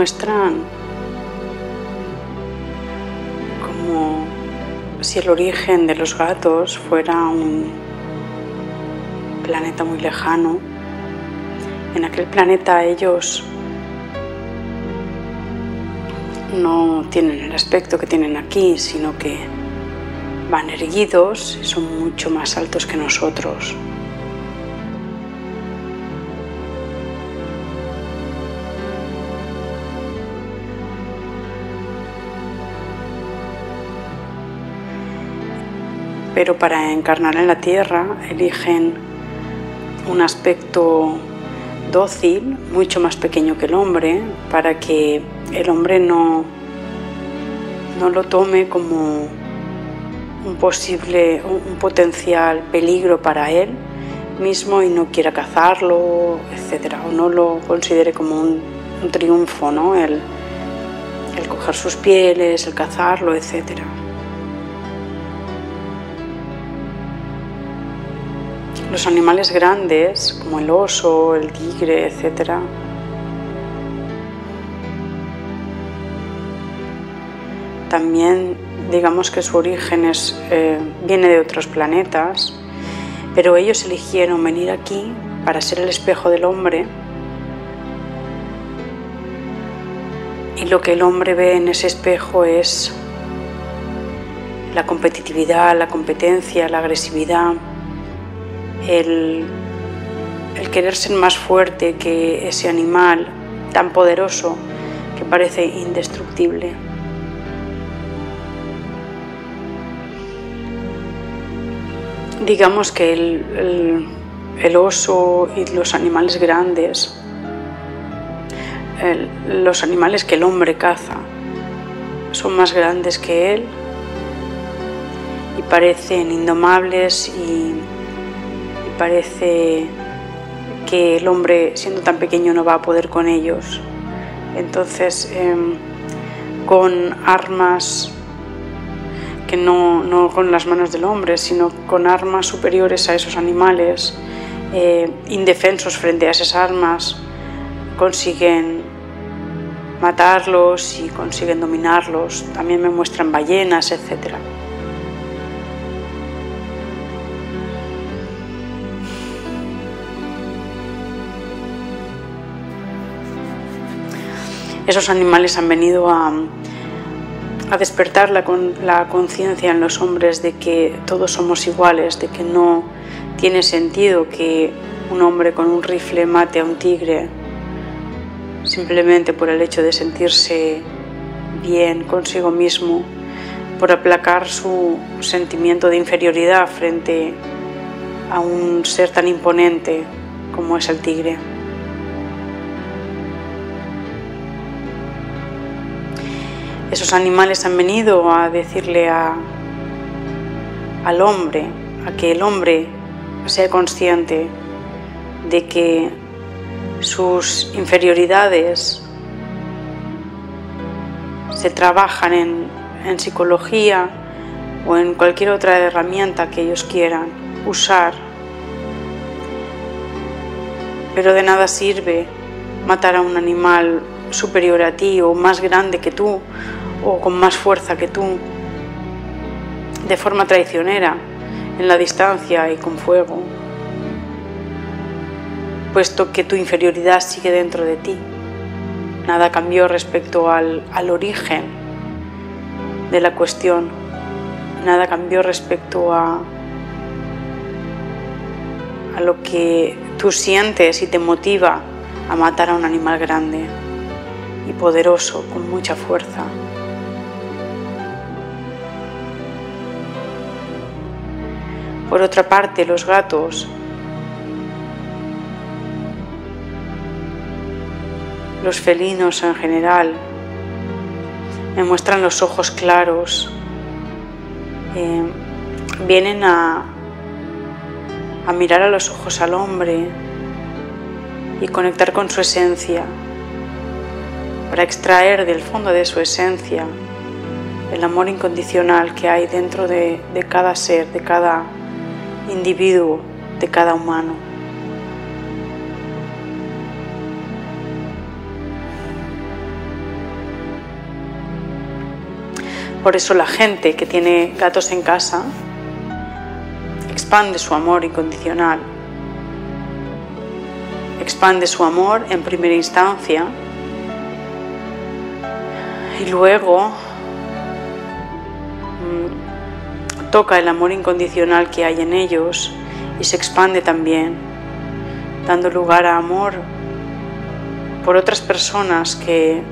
muestran como si el origen de los gatos fuera un planeta muy lejano. En aquel planeta ellos no tienen el aspecto que tienen aquí, sino que van erguidos y son mucho más altos que nosotros. Pero para encarnar en la tierra eligen un aspecto dócil, mucho más pequeño que el hombre, para que el hombre no, no lo tome como un posible, un potencial peligro para él mismo y no quiera cazarlo, etcétera, o no lo considere como un, triunfo, ¿no? El, el coger sus pieles, el cazarlo, etcétera. Los animales grandes, como el oso, el tigre, etcétera, también digamos que su origen eh, viene de otros planetas, pero ellos eligieron venir aquí para ser el espejo del hombre. Y lo que el hombre ve en ese espejo es la competitividad, la competencia, la agresividad, el, querer ser más fuerte que ese animal tan poderoso que parece indestructible. digamos que el, oso y los animales grandes, los animales que el hombre caza, son más grandes que él y parecen indomables y, parece que el hombre siendo tan pequeño no va a poder con ellos. Entonces, em, con armas que no, con las manos del hombre, sino con armas superiores a esos animales, eh, indefensos frente a esas armas, consiguen matarlos y consiguen dominarlos. También me muestran ballenas, etc. Esos animales han venido a, despertar la conciencia en los hombres de que todos somos iguales, de que no tiene sentido que un hombre con un rifle mate a un tigre simplemente por el hecho de sentirse bien consigo mismo, por aplacar su sentimiento de inferioridad frente a un ser tan imponente como es el tigre. Esos animales han venido a decirle al hombre, a que el hombre sea consciente de que sus inferioridades se trabajan en, psicología o en cualquier otra herramienta que ellos quieran usar. Pero de nada sirve matar a un animal superior a ti o más grande que tú o con más fuerza que tú, de forma traicionera, en la distancia y con fuego, puesto que tu inferioridad sigue dentro de ti. Nada cambió respecto al, al origen de la cuestión, nada cambió respecto a, a lo que tú sientes y te motiva a matar a un animal grande y poderoso con mucha fuerza. Por otra parte, los gatos. Los felinos en general. Me muestran los ojos claros, eh, vienen a, mirar a los ojos al hombre y conectar con su esencia, para extraer del fondo de su esencia el amor incondicional que hay dentro de, de cada ser, de cada individuo de cada humano. Por eso la gente que tiene gatos en casa expande su amor incondicional, expande su amor en primera instancia y luego mm, toca el amor incondicional que hay en ellos y se expande también, dando lugar a amor por otras personas que,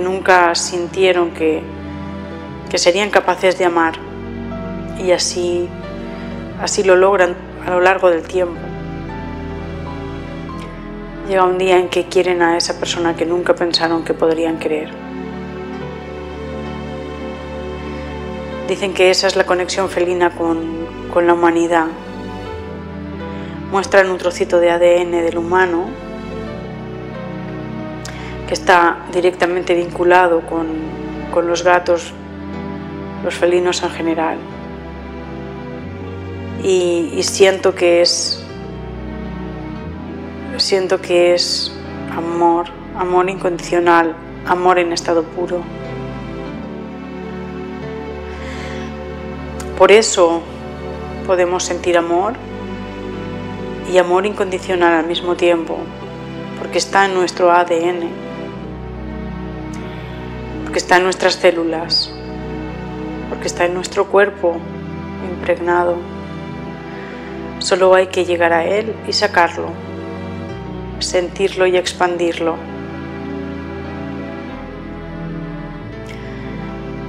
nunca sintieron que, que serían capaces de amar y así, así lo logran a lo largo del tiempo. Llega un día en que quieren a esa persona que nunca pensaron que podrían querer. Dicen que esa es la conexión felina con, con la humanidad. Muestran un trocito de ADN del humano que está directamente vinculado con, con los gatos, los felinos en general. Y, y, siento que es siento que es amor, amor incondicional, amor en estado puro. Por eso podemos sentir amor y amor incondicional al mismo tiempo, porque está en nuestro ADN, porque está en nuestras células, porque está en nuestro cuerpo impregnado. Solo hay que llegar a él y sacarlo, sentirlo y expandirlo.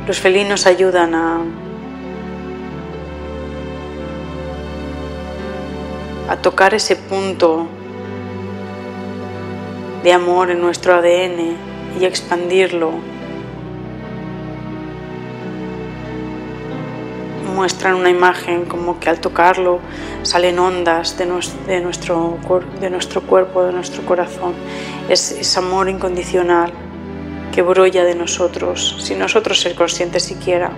Los felinos ayudan a a tocar ese punto de amor en nuestro ADN y expandirlo. Muestran una imagen como que al tocarlo salen ondas de nuestro, de nuestro, cuerpo, de nuestro corazón. Es, es amor incondicional que brolla de nosotros, sin nosotros ser conscientes siquiera,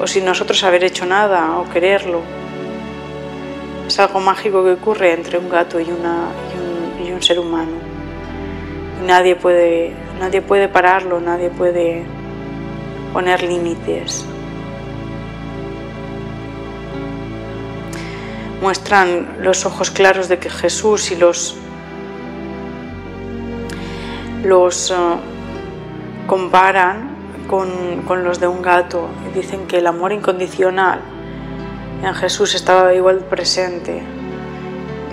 o sin nosotros haber hecho nada o quererlo. Es algo mágico que ocurre entre un gato y, y, un, ser humano. nadie puede, nadie puede pararlo, nadie puede poner límites. Muestran los ojos claros de que Jesús y los, los uh, comparan con, los de un gato. Dicen que el amor incondicional en Jesús estaba igual presente,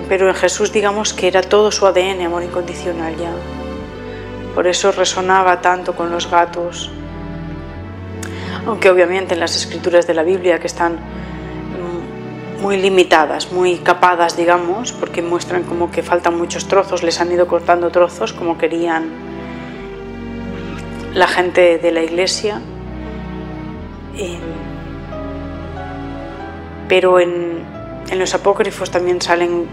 pero en Jesús digamos que era todo su ADN, amor incondicional ya. Por eso resonaba tanto con los gatos. Aunque obviamente en las escrituras de la Biblia que están muy limitadas, muy capadas, digamos, porque muestran como que faltan muchos trozos, les han ido cortando trozos como querían la gente de la iglesia pero en, los apócrifos también salen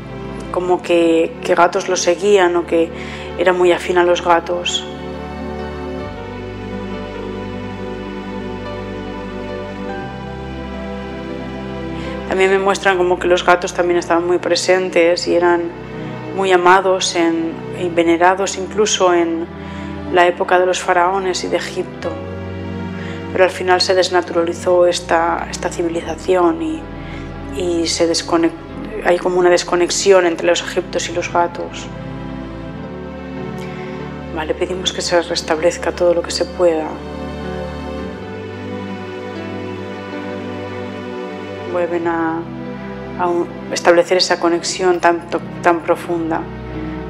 como que, gatos lo seguían o que era muy afín a los gatos. También me muestran como que los gatos también estaban muy presentes y eran muy amados y venerados incluso en la época de los faraones y de Egipto. Pero al final se desnaturalizó esta, esta civilización y, y se hay como una desconexión entre los egiptos y los gatos. Vale, pedimos que se restablezca todo lo que se pueda. Vuelven a, establecer esa conexión tan, tan profunda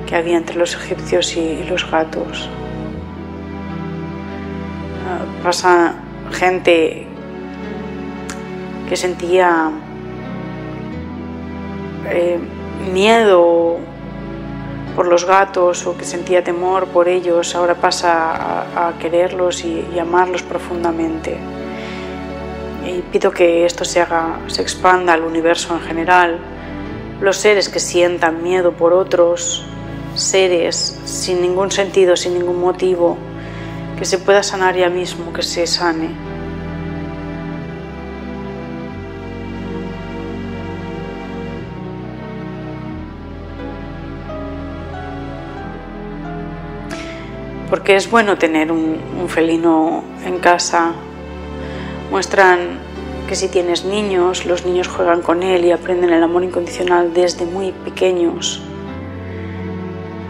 que había entre los egipcios y, los gatos. Ah, pasa gente que sentía eh, miedo por los gatos o que sentía temor por ellos, ahora pasa a, quererlos y, amarlos profundamente. Y pido que esto se haga, se expanda al universo en general. Los seres que sientan miedo por otros seres sin ningún sentido, sin ningún motivo, que se pueda sanar ya mismo, que se sane. Porque es bueno tener un, felino en casa, Muestran que si tienes niños, los niños juegan con él y aprenden el amor incondicional desde muy pequeños.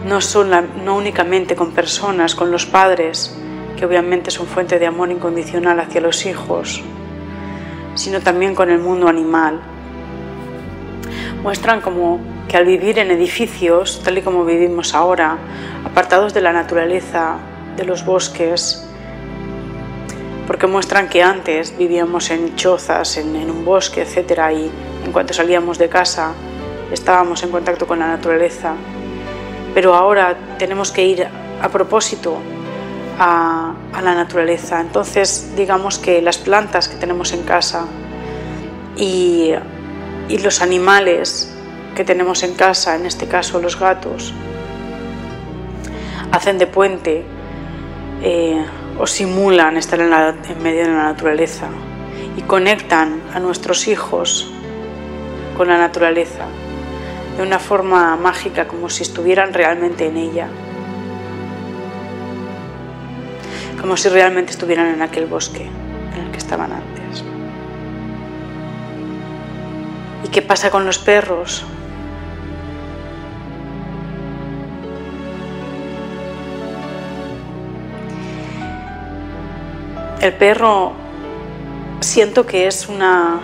No, son no únicamente con personas, con los padres, que obviamente son fuente de amor incondicional hacia los hijos, sino también con el mundo animal. Muestran como que al vivir en edificios, tal y como vivimos ahora, apartados de la naturaleza, de los bosques, porque muestran que antes vivíamos en chozas, en, un bosque, etc. Y en cuanto salíamos de casa estábamos en contacto con la naturaleza. Pero ahora tenemos que ir a propósito a, la naturaleza. Entonces, digamos que las plantas que tenemos en casa y, los animales que tenemos en casa, en este caso los gatos, hacen de puente eh, o simulan estar en, en medio de la naturaleza y conectan a nuestros hijos con la naturaleza de una forma mágica, como si estuvieran realmente en ella. como si realmente estuvieran en aquel bosque en el que estaban antes. ¿Y qué pasa con los perros? El perro siento que es una,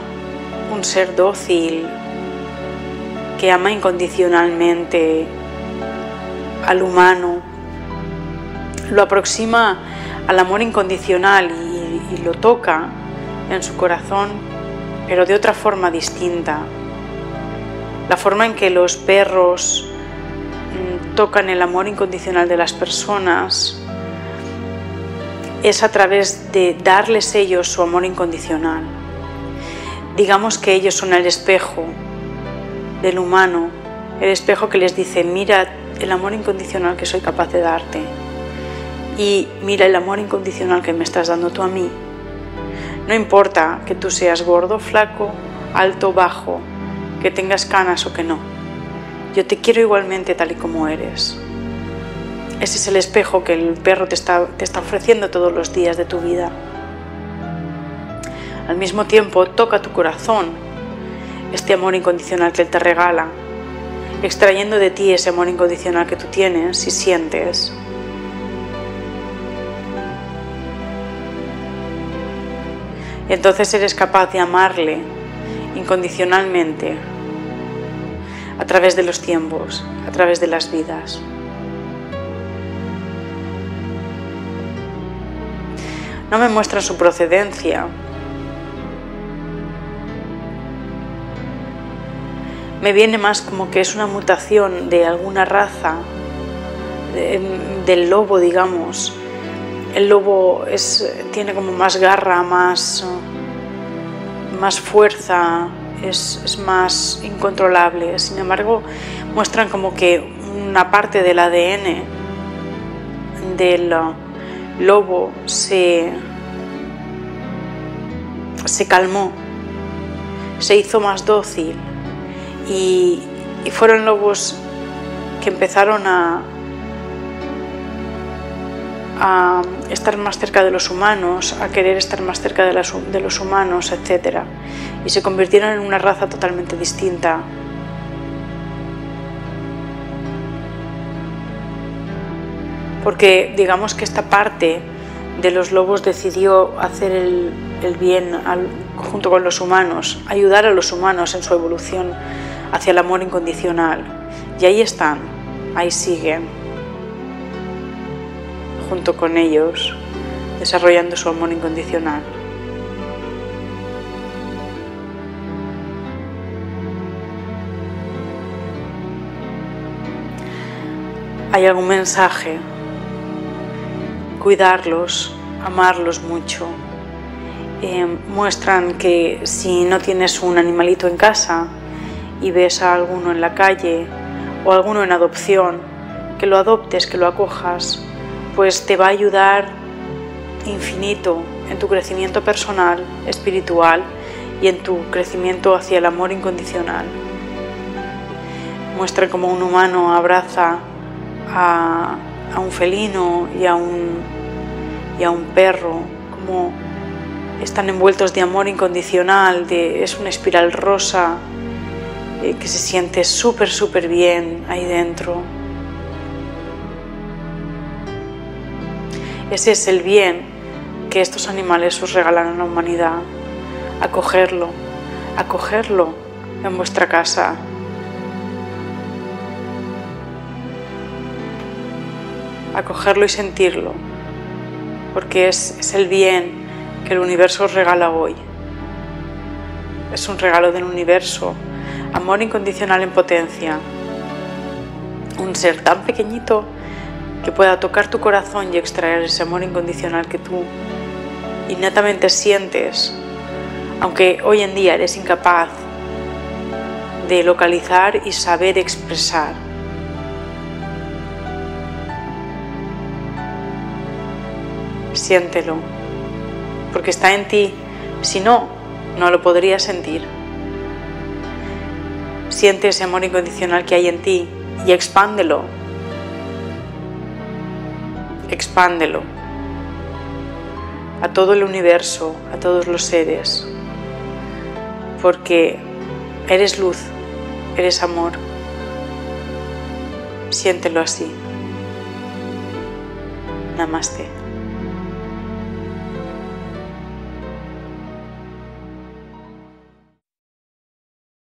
un ser dócil que ama incondicionalmente al humano, lo aproxima al amor incondicional y, lo toca en su corazón, pero de otra forma distinta. La forma en que los perros mm, tocan el amor incondicional de las personas es a través de darles ellos su amor incondicional. Digamos que ellos son el espejo del humano, el espejo que les dice, mira el amor incondicional que soy capaz de darte y mira el amor incondicional que me estás dando tú a mí. No importa que tú seas gordo, flaco, alto, bajo, que tengas canas o que no. Yo te quiero igualmente tal y como eres. Ese es el espejo que el perro te está, te está ofreciendo todos los días de tu vida. Al mismo tiempo, toca tu corazón este amor incondicional que él te regala, extrayendo de ti ese amor incondicional que tú tienes y sientes entonces eres capaz de amarle incondicionalmente a través de los tiempos, a través de las vidas. No me muestra su procedencia. Me viene más como que es una mutación de alguna raza, del lobo, digamos, el lobo tiene como más garra, más, más fuerza, es, más incontrolable. Sin embargo, muestran como que una parte del ADN del lobo se, se calmó, se hizo más dócil y fueron lobos que empezaron a, a estar más cerca de los humanos, a querer estar más cerca de, los humanos, etc. Y se convirtieron en una raza totalmente distinta. Porque digamos que esta parte de los lobos decidió hacer el, bien junto con los humanos, ayudar a los humanos en su evolución hacia el amor incondicional. Y ahí están, ahí siguen junto con ellos, desarrollando su amor incondicional. ¿Hay algún mensaje? Cuidarlos, amarlos mucho. Eh, muestran que si no tienes un animalito en casa y ves a alguno en la calle o alguno en adopción, que lo adoptes, que lo acojas, pues te va a ayudar infinito en tu crecimiento personal, espiritual y en tu crecimiento hacia el amor incondicional. Muestra cómo un humano abraza a, un felino y a un, y a un perro, como están envueltos de amor incondicional, de, es una espiral rosa eh, que se siente súper, súper bien ahí dentro. Ese es el bien que estos animales os regalan a la humanidad. Acogerlo, acogerlo en vuestra casa. Acogerlo y sentirlo, porque es, el bien que el universo os regala hoy. Es un regalo del universo, amor incondicional en potencia. Un ser tan pequeñito que pueda tocar tu corazón y extraer ese amor incondicional que tú innatamente sientes, aunque hoy en día eres incapaz de localizar y saber expresar. Siéntelo, porque está en ti. Si no, no lo podrías sentir. Siente ese amor incondicional que hay en ti y expándelo expándelo a todo el universo, a todos los seres, porque eres luz, eres amor. Siéntelo así. Namaste.